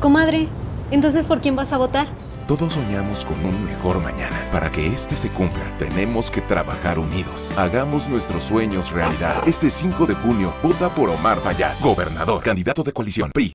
Comadre, entonces ¿por quién vas a votar? Todos soñamos con un mejor mañana. Para que este se cumpla, tenemos que trabajar unidos. Hagamos nuestros sueños realidad. Este 5 de junio, vota por Omar Fayad, gobernador, candidato de coalición PRI.